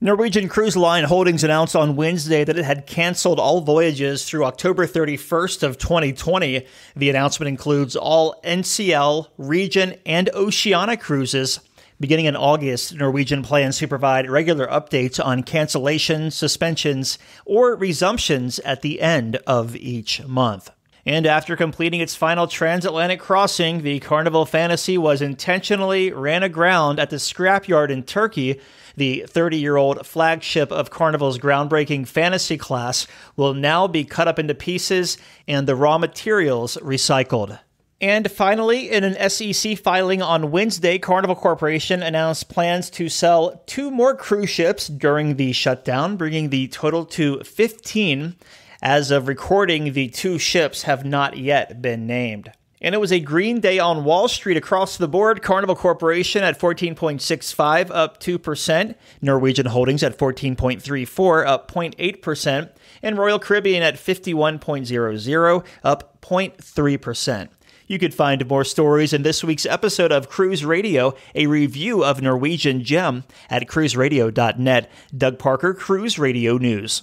Norwegian Cruise Line Holdings announced on Wednesday that it had canceled all voyages through October 31st of 2020. The announcement includes all NCL, Regent, and Oceania cruises. Beginning in August, Norwegian plans to provide regular updates on cancellations, suspensions, or resumptions at the end of each month. And after completing its final transatlantic crossing, the Carnival Fantasy was intentionally ran aground at the scrapyard in Turkey. The 30 year old flagship of Carnival's groundbreaking fantasy class will now be cut up into pieces and the raw materials recycled. And finally, in an SEC filing on Wednesday, Carnival Corporation announced plans to sell two more cruise ships during the shutdown, bringing the total to 15. As of recording, the two ships have not yet been named. And it was a green day on Wall Street across the board. Carnival Corporation at 14.65, up 2%. Norwegian Holdings at 14.34, up 0.8%. And Royal Caribbean at 51.00, up 0.3%. You could find more stories in this week's episode of Cruise Radio, a review of Norwegian Gem at cruiseradio.net. Doug Parker, Cruise Radio News.